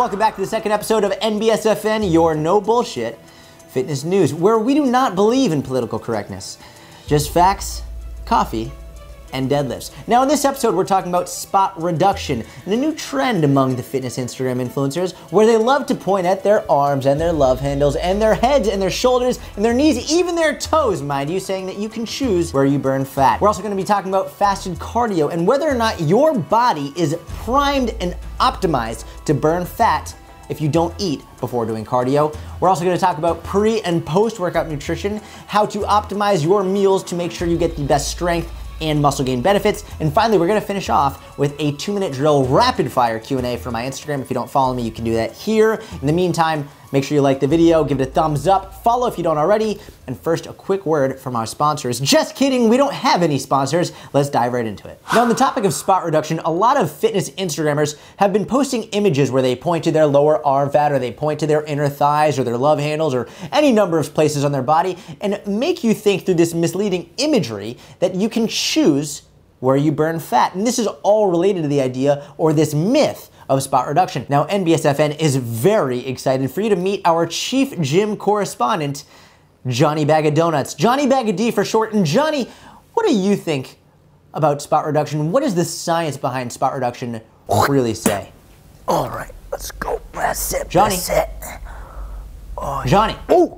Welcome back to the second episode of NBSFN, your no bullshit fitness news, where we do not believe in political correctness. Just facts, coffee, and deadlifts. Now, in this episode, we're talking about spot reduction and a new trend among the fitness Instagram influencers where they love to point at their arms and their love handles and their heads and their shoulders and their knees, even their toes, mind you, saying that you can choose where you burn fat. We're also going to be talking about fasted cardio and whether or not your body is primed and optimized to burn fat if you don't eat before doing cardio. We're also gonna talk about pre and post workout nutrition, how to optimize your meals to make sure you get the best strength and muscle gain benefits. And finally, we're gonna finish off with a two minute drill rapid fire Q&A for my Instagram. If you don't follow me, you can do that here. In the meantime, Make sure you like the video, give it a thumbs up, follow if you don't already, and first a quick word from our sponsors. Just kidding, we don't have any sponsors. Let's dive right into it. Now on the topic of spot reduction, a lot of fitness Instagrammers have been posting images where they point to their lower arm fat or they point to their inner thighs or their love handles or any number of places on their body and make you think through this misleading imagery that you can choose where you burn fat. And this is all related to the idea or this myth of spot reduction. Now, NBSFN is very excited for you to meet our chief gym correspondent, Johnny Bag of Donuts. Johnny Bag of D for short. And Johnny, what do you think about spot reduction? What does the science behind spot reduction really say? All right, let's go. Last sip. Johnny. Last sip. Oh, Johnny. Oh,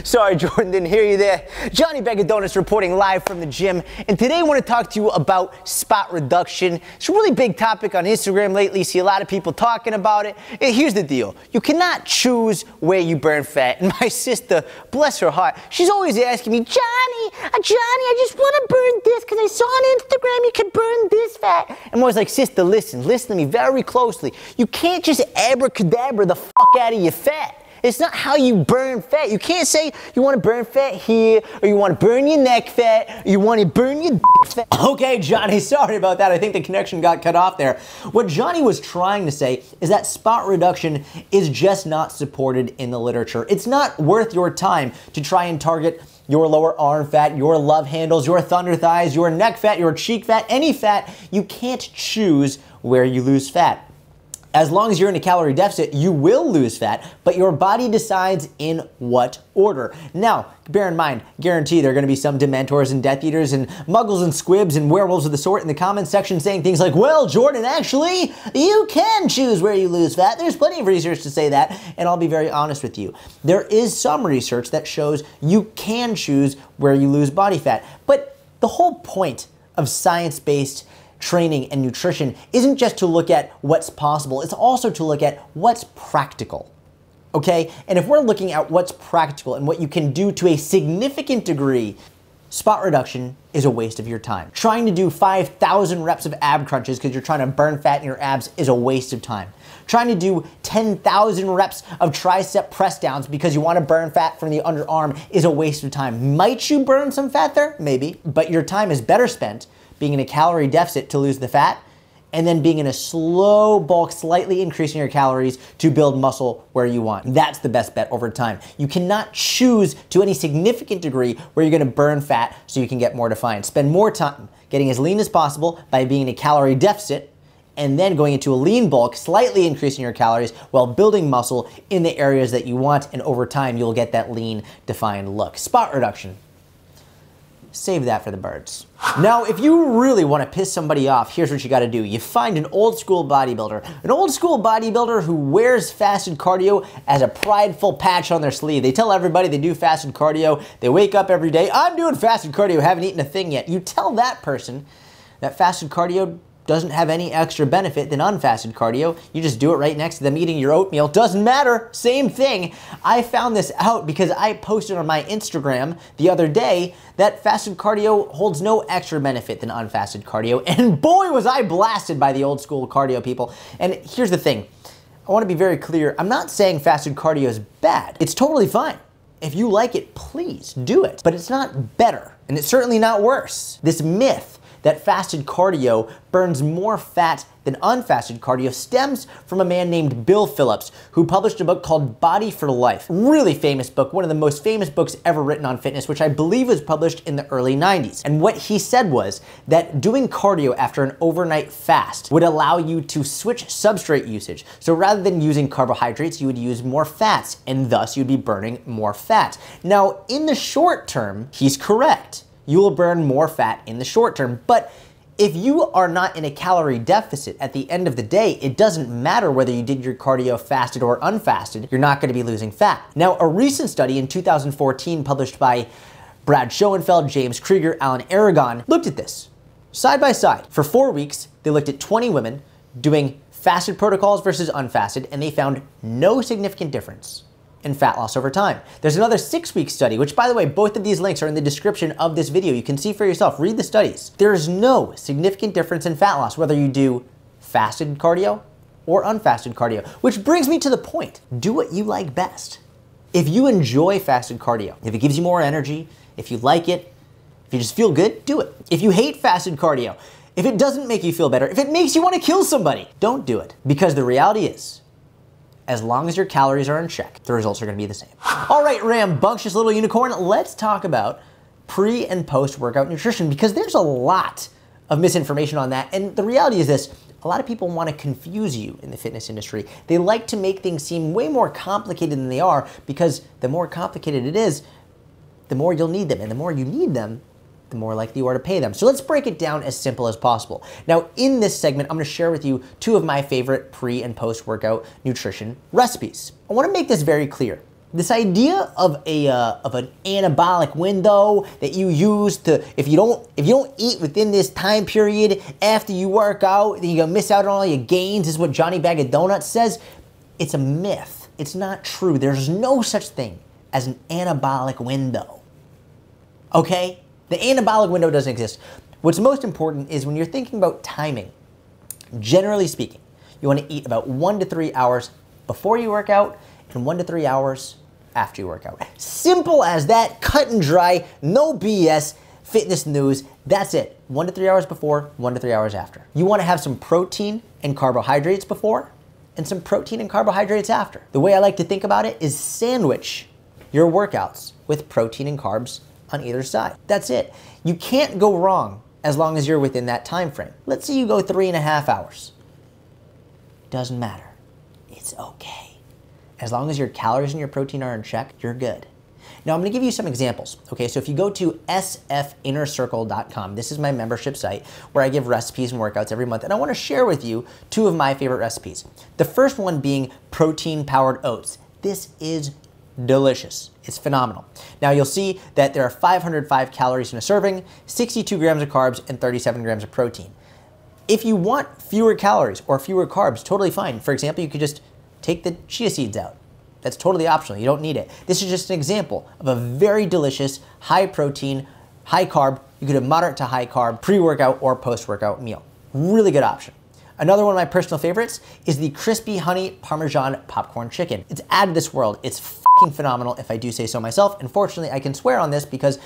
sorry, Jordan, didn't hear you there. Johnny Donuts reporting live from the gym. And today I want to talk to you about spot reduction. It's a really big topic on Instagram lately. See a lot of people talking about it. And here's the deal you cannot choose where you burn fat. And my sister, bless her heart, she's always asking me, Johnny, uh, Johnny, I just want to burn this because I saw on Instagram you can burn this fat. And I'm always like, sister, listen, listen to me very closely. You can't just abracadabra the fuck out of your fat. It's not how you burn fat. You can't say you want to burn fat here, or you want to burn your neck fat, or you want to burn your fat. Okay, Johnny, sorry about that. I think the connection got cut off there. What Johnny was trying to say is that spot reduction is just not supported in the literature. It's not worth your time to try and target your lower arm fat, your love handles, your thunder thighs, your neck fat, your cheek fat, any fat. You can't choose where you lose fat. As long as you're in a calorie deficit, you will lose fat, but your body decides in what order. Now, bear in mind, guarantee there are going to be some dementors and Death Eaters and muggles and squibs and werewolves of the sort in the comments section saying things like, well, Jordan, actually, you can choose where you lose fat. There's plenty of research to say that, and I'll be very honest with you. There is some research that shows you can choose where you lose body fat, but the whole point of science-based training and nutrition isn't just to look at what's possible, it's also to look at what's practical. Okay? And if we're looking at what's practical and what you can do to a significant degree, spot reduction is a waste of your time. Trying to do 5,000 reps of ab crunches because you're trying to burn fat in your abs is a waste of time. Trying to do 10,000 reps of tricep press downs because you want to burn fat from the underarm is a waste of time. Might you burn some fat there? Maybe. But your time is better spent being in a calorie deficit to lose the fat, and then being in a slow bulk, slightly increasing your calories to build muscle where you want. That's the best bet over time. You cannot choose to any significant degree where you're gonna burn fat so you can get more defined. Spend more time getting as lean as possible by being in a calorie deficit and then going into a lean bulk, slightly increasing your calories while building muscle in the areas that you want. And over time, you'll get that lean, defined look. Spot reduction, save that for the birds. Now, if you really want to piss somebody off, here's what you got to do. You find an old school bodybuilder, an old school bodybuilder who wears fasted cardio as a prideful patch on their sleeve. They tell everybody they do fasted cardio. They wake up every day, I'm doing fasted cardio, haven't eaten a thing yet. You tell that person that fasted cardio doesn't have any extra benefit than unfasted cardio. You just do it right next to them eating your oatmeal. Doesn't matter. Same thing. I found this out because I posted on my Instagram the other day that fasted cardio holds no extra benefit than unfasted cardio. And boy, was I blasted by the old school cardio people. And here's the thing. I want to be very clear. I'm not saying fasted cardio is bad. It's totally fine. If you like it, please do it. But it's not better, and it's certainly not worse. This myth that fasted cardio burns more fat than unfasted cardio stems from a man named Bill Phillips, who published a book called Body for Life. Really famous book, one of the most famous books ever written on fitness, which I believe was published in the early 90s. And what he said was that doing cardio after an overnight fast would allow you to switch substrate usage. So rather than using carbohydrates, you would use more fats, and thus you'd be burning more fat. Now, in the short term, he's correct. You will burn more fat in the short term, but if you are not in a calorie deficit at the end of the day, it doesn't matter whether you did your cardio fasted or unfasted, you're not going to be losing fat. Now, a recent study in 2014 published by Brad Schoenfeld, James Krieger, Alan Aragon looked at this side by side. For four weeks, they looked at 20 women doing fasted protocols versus unfasted, and they found no significant difference in fat loss over time. There's another six week study, which by the way, both of these links are in the description of this video. You can see for yourself, read the studies. There is no significant difference in fat loss, whether you do fasted cardio or unfasted cardio, which brings me to the point. Do what you like best. If you enjoy fasted cardio, if it gives you more energy, if you like it, if you just feel good, do it. If you hate fasted cardio, if it doesn't make you feel better, if it makes you want to kill somebody, don't do it. Because the reality is, as long as your calories are in check, the results are going to be the same. All right, rambunctious little unicorn, let's talk about pre and post workout nutrition because there's a lot of misinformation on that. And the reality is this a lot of people want to confuse you in the fitness industry. They like to make things seem way more complicated than they are because the more complicated it is, the more you'll need them. And the more you need them, the more likely you are to pay them. So let's break it down as simple as possible. Now, in this segment, I'm gonna share with you two of my favorite pre and post workout nutrition recipes. I wanna make this very clear. This idea of a uh, of an anabolic window that you use to if you don't if you don't eat within this time period after you work out, then you're gonna miss out on all your gains. is what Johnny Bag of Donuts says. It's a myth. It's not true. There's no such thing as an anabolic window. Okay? The anabolic window doesn't exist. What's most important is when you're thinking about timing, generally speaking, you want to eat about one to three hours before you work out and one to three hours after you work out. Simple as that, cut and dry, no BS, fitness news. That's it. One to three hours before, one to three hours after. You want to have some protein and carbohydrates before and some protein and carbohydrates after. The way I like to think about it is sandwich your workouts with protein and carbs on either side. That's it. You can't go wrong as long as you're within that time frame. Let's say you go three and a half hours. Doesn't matter. It's okay. As long as your calories and your protein are in check, you're good. Now I'm gonna give you some examples. Okay, so if you go to sfinnercircle.com, this is my membership site where I give recipes and workouts every month, and I wanna share with you two of my favorite recipes. The first one being protein powered oats. This is delicious. It's phenomenal. Now you'll see that there are 505 calories in a serving, 62 grams of carbs, and 37 grams of protein. If you want fewer calories or fewer carbs, totally fine. For example, you could just take the chia seeds out. That's totally optional. You don't need it. This is just an example of a very delicious, high protein, high carb, you could have moderate to high carb pre-workout or post-workout meal. Really good option. Another one of my personal favorites is the crispy honey parmesan popcorn chicken. It's out of this world. It's phenomenal if I do say so myself. Unfortunately, I can swear on this because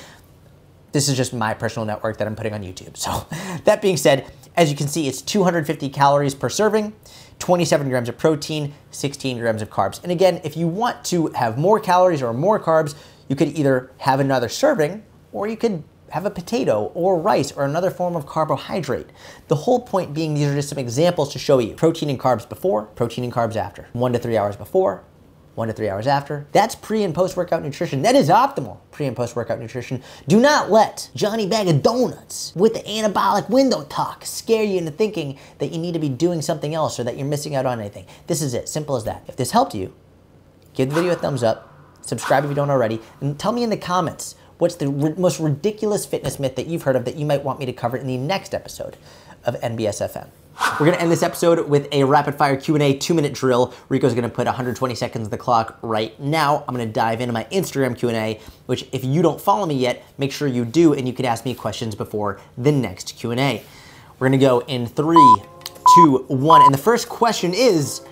this is just my personal network that I'm putting on YouTube. So that being said, as you can see, it's 250 calories per serving, 27 grams of protein, 16 grams of carbs. And again, if you want to have more calories or more carbs, you could either have another serving or you could have a potato or rice or another form of carbohydrate. The whole point being these are just some examples to show you protein and carbs before, protein and carbs after. One to three hours before, one to three hours after. That's pre and post workout nutrition. That is optimal pre and post workout nutrition. Do not let Johnny Bag of Donuts with the anabolic window talk scare you into thinking that you need to be doing something else or that you're missing out on anything. This is it, simple as that. If this helped you, give the video a thumbs up, subscribe if you don't already, and tell me in the comments what's the most ridiculous fitness myth that you've heard of that you might want me to cover in the next episode of NBSFN. We're gonna end this episode with a rapid fire Q&A two minute drill. Rico's gonna put 120 seconds of the clock right now. I'm gonna dive into my Instagram Q&A, which if you don't follow me yet, make sure you do and you can ask me questions before the next Q&A. We're gonna go in three, two, one. And the first question is,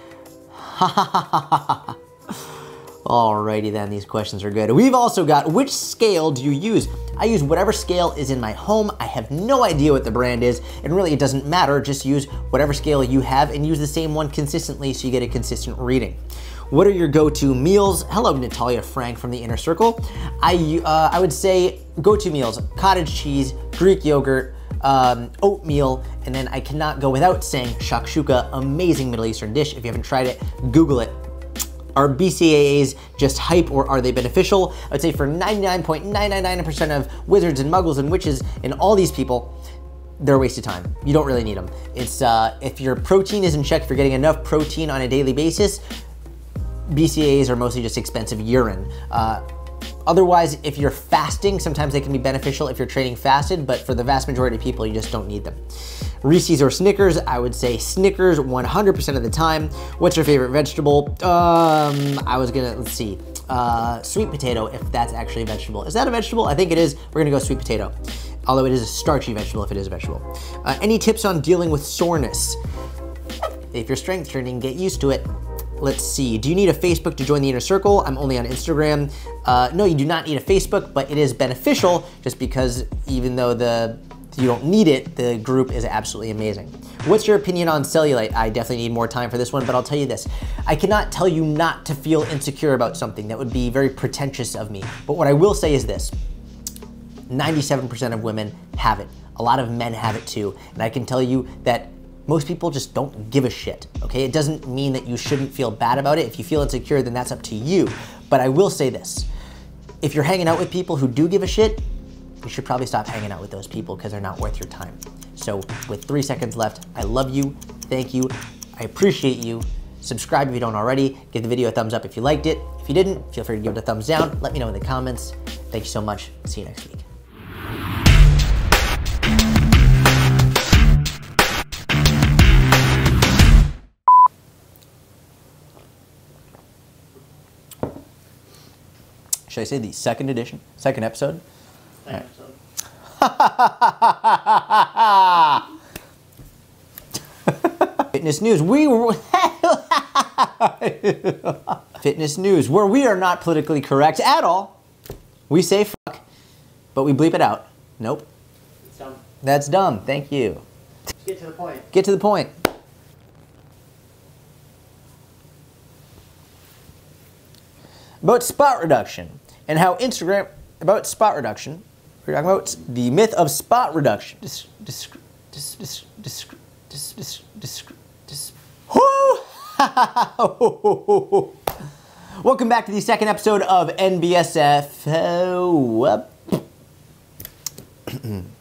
Alrighty then, these questions are good. We've also got, which scale do you use? I use whatever scale is in my home. I have no idea what the brand is, and really it doesn't matter. Just use whatever scale you have and use the same one consistently so you get a consistent reading. What are your go-to meals? Hello, Natalia Frank from the Inner Circle. I, uh, I would say go-to meals, cottage cheese, Greek yogurt, um, oatmeal, and then I cannot go without saying shakshuka, amazing Middle Eastern dish. If you haven't tried it, Google it. Are BCAAs just hype or are they beneficial? I would say for 99.999% of wizards and muggles and witches and all these people, they're a waste of time. You don't really need them. It's uh, if your protein is in check, if you're getting enough protein on a daily basis, BCAAs are mostly just expensive urine. Uh, Otherwise, if you're fasting, sometimes they can be beneficial if you're training fasted, but for the vast majority of people, you just don't need them. Reese's or Snickers, I would say Snickers 100% of the time. What's your favorite vegetable? Um, I was gonna, let's see, uh, sweet potato, if that's actually a vegetable. Is that a vegetable? I think it is. We're gonna go sweet potato. Although it is a starchy vegetable if it is a vegetable. Uh, any tips on dealing with soreness? If you're strength training, get used to it. Let's see, do you need a Facebook to join the inner circle? I'm only on Instagram. Uh, no, you do not need a Facebook, but it is beneficial just because even though the you don't need it, the group is absolutely amazing. What's your opinion on cellulite? I definitely need more time for this one, but I'll tell you this. I cannot tell you not to feel insecure about something. That would be very pretentious of me. But what I will say is this. 97% of women have it. A lot of men have it too. And I can tell you that most people just don't give a shit, okay? It doesn't mean that you shouldn't feel bad about it. If you feel insecure, then that's up to you. But I will say this. If you're hanging out with people who do give a shit, you should probably stop hanging out with those people because they're not worth your time. So with three seconds left, I love you, thank you, I appreciate you. Subscribe if you don't already. Give the video a thumbs up if you liked it. If you didn't, feel free to give it a thumbs down. Let me know in the comments. Thank you so much. See you next week. Should I say the second edition, second episode? Second episode. Fitness news. We were fitness news where we are not politically correct at all. We say fuck, but we bleep it out. Nope, dumb. that's dumb. Thank you. Let's get to the point. Get to the point. About spot reduction and how Instagram about spot reduction. We're talking about the myth of spot reduction. Dis, dis, dis, dis, dis, dis, dis, dis, dis! Welcome back to the second episode of NBSF. Oh,